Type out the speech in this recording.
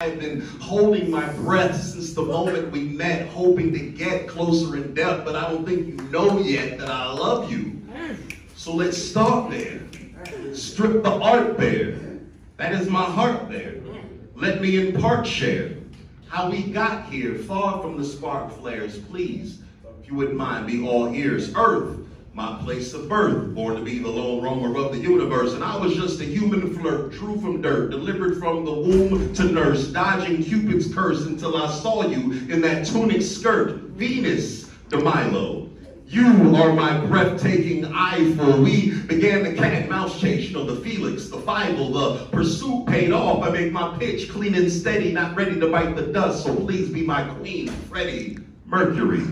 I've been holding my breath since the moment we met, hoping to get closer in depth, but I don't think you know yet that I love you. So let's start there. Strip the art bare. That is my heart there. Let me in part share how we got here, far from the spark flares. Please, if you wouldn't mind, be all ears. Earth, my place of birth, born to be the lone roamer of the universe. And I was just a human true from dirt, delivered from the womb to nurse, dodging Cupid's curse until I saw you in that tunic skirt. Venus de Milo. You are my breathtaking eyeful. We began the cat and mouse chase, you know, the Felix, the Fievel, the pursuit paid off. I made my pitch clean and steady, not ready to bite the dust. So please be my queen, Freddie Mercury.